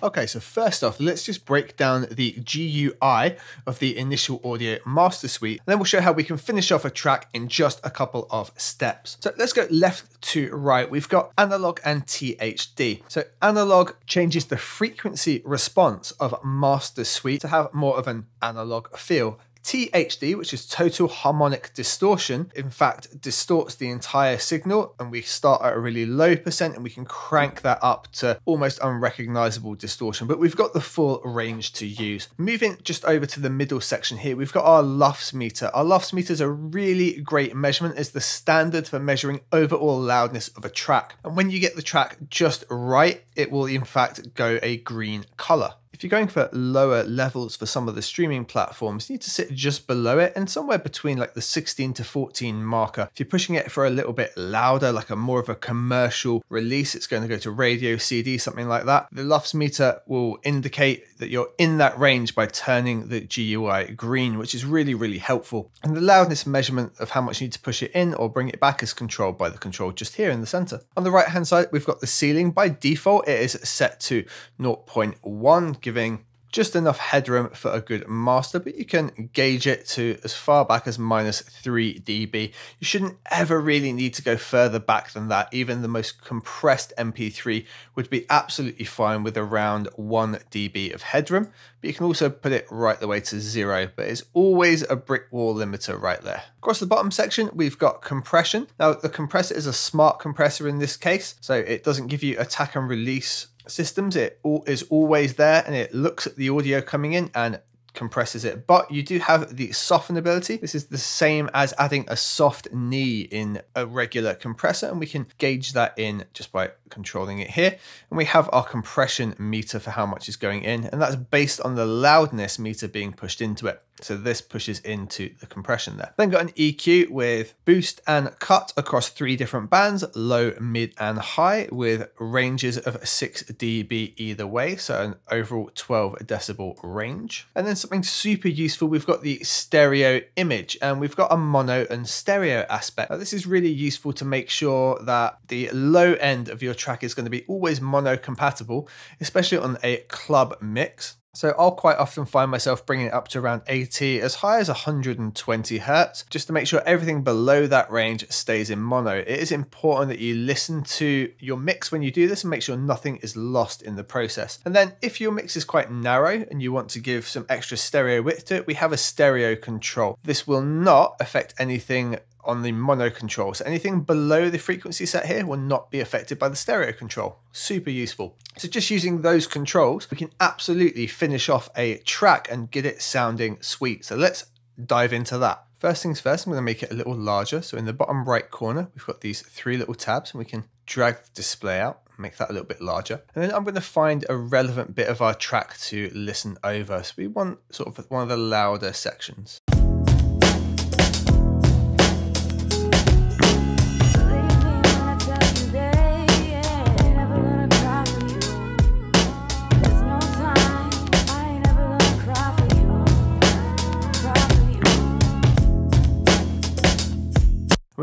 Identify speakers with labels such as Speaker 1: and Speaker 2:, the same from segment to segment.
Speaker 1: Okay, so first off, let's just break down the GUI of the initial audio master suite, and then we'll show how we can finish off a track in just a couple of steps. So let's go left to right. We've got analog and THD. So analog changes the frequency response of master suite to have more of an analog feel. THD, which is total harmonic distortion, in fact distorts the entire signal and we start at a really low percent and we can crank that up to almost unrecognizable distortion, but we've got the full range to use. Moving just over to the middle section here, we've got our LUFS meter. Our LUFS meter is a really great measurement, it's the standard for measuring overall loudness of a track. And when you get the track just right, it will in fact go a green color. If you're going for lower levels for some of the streaming platforms, you need to sit just below it and somewhere between like the 16 to 14 marker. If you're pushing it for a little bit louder, like a more of a commercial release, it's going to go to radio, CD, something like that. The LUFS meter will indicate that you're in that range by turning the GUI green, which is really, really helpful. And the loudness measurement of how much you need to push it in or bring it back is controlled by the control just here in the center. On the right hand side, we've got the ceiling. By default, it is set to 0.1 giving just enough headroom for a good master, but you can gauge it to as far back as minus 3 dB. You shouldn't ever really need to go further back than that. Even the most compressed MP3 would be absolutely fine with around 1 dB of headroom, but you can also put it right the way to zero, but it's always a brick wall limiter right there. Across the bottom section, we've got compression. Now, the compressor is a smart compressor in this case, so it doesn't give you attack and release systems, it is always there and it looks at the audio coming in and compresses it. But you do have the soften ability. This is the same as adding a soft knee in a regular compressor, and we can gauge that in just by controlling it here. And we have our compression meter for how much is going in, and that's based on the loudness meter being pushed into it. So this pushes into the compression there. Then got an EQ with boost and cut across three different bands, low, mid and high with ranges of 6 dB either way. So an overall 12 decibel range. And then something super useful, we've got the stereo image and we've got a mono and stereo aspect. Now, this is really useful to make sure that the low end of your track is going to be always mono compatible, especially on a club mix. So I'll quite often find myself bringing it up to around 80, as high as 120 hertz, just to make sure everything below that range stays in mono. It is important that you listen to your mix when you do this and make sure nothing is lost in the process. And then if your mix is quite narrow and you want to give some extra stereo width to it, we have a stereo control. This will not affect anything on the mono control. So anything below the frequency set here will not be affected by the stereo control. Super useful. So just using those controls, we can absolutely finish off a track and get it sounding sweet. So let's dive into that. First things first, I'm going to make it a little larger. So in the bottom right corner, we've got these three little tabs and we can drag the display out, make that a little bit larger. And then I'm going to find a relevant bit of our track to listen over. So we want sort of one of the louder sections.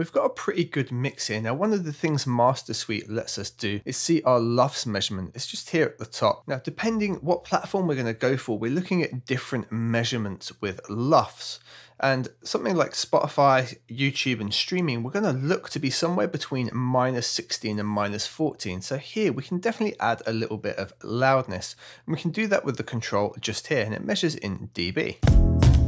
Speaker 1: We've got a pretty good mix here. Now, one of the things Master Suite lets us do is see our LUFS measurement. It's just here at the top. Now, depending what platform we're going to go for, we're looking at different measurements with LUFS. And something like Spotify, YouTube, and streaming, we're going to look to be somewhere between minus 16 and minus 14. So here we can definitely add a little bit of loudness. And we can do that with the control just here, and it measures in dB.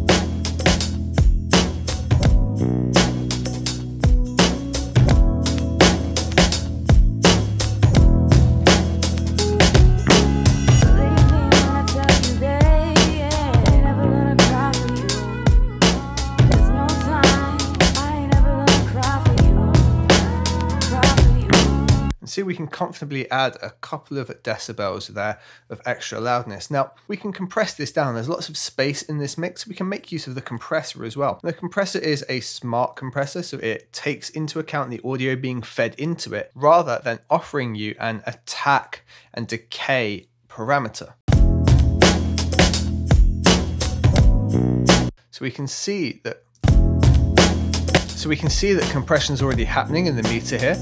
Speaker 1: We can comfortably add a couple of decibels there of extra loudness. Now we can compress this down. There's lots of space in this mix. We can make use of the compressor as well. The compressor is a smart compressor, so it takes into account the audio being fed into it rather than offering you an attack and decay parameter. So we can see that so we can see that compression is already happening in the meter here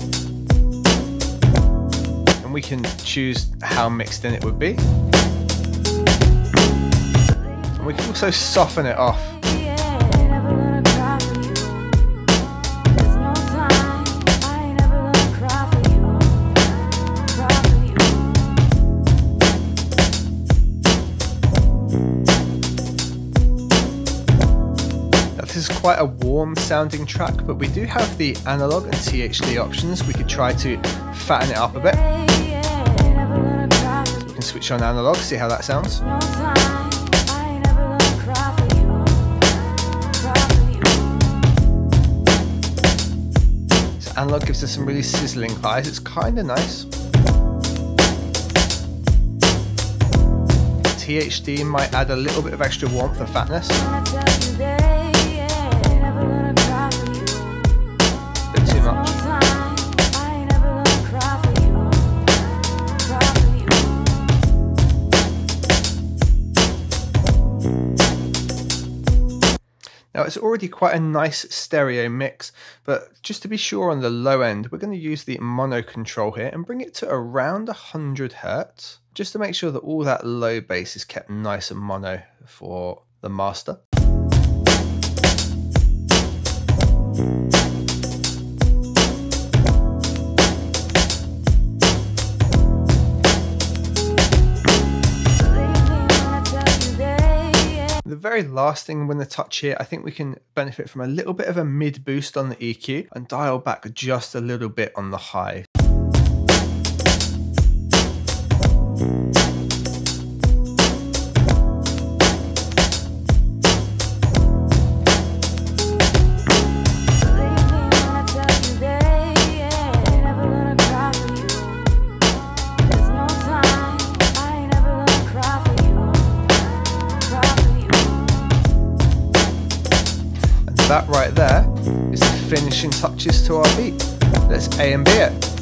Speaker 1: we can choose how mixed in it would be. And we can also soften it off. This is quite a warm sounding track, but we do have the analog and THD options. We could try to fatten it up a bit. Switch on analog, see how that sounds. So analog gives us some really sizzling highs. It's kind of nice. THD might add a little bit of extra warmth and fatness. It's already quite a nice stereo mix, but just to be sure on the low end, we're going to use the mono control here and bring it to around 100 Hertz, just to make sure that all that low bass is kept nice and mono for the master. Very last thing when the touch here, I think we can benefit from a little bit of a mid boost on the EQ and dial back just a little bit on the high. Finishing touches to our beat. Let's A and B it.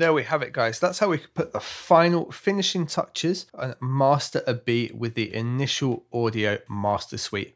Speaker 1: There we have it guys. That's how we put the final finishing touches and master a beat with the initial audio master suite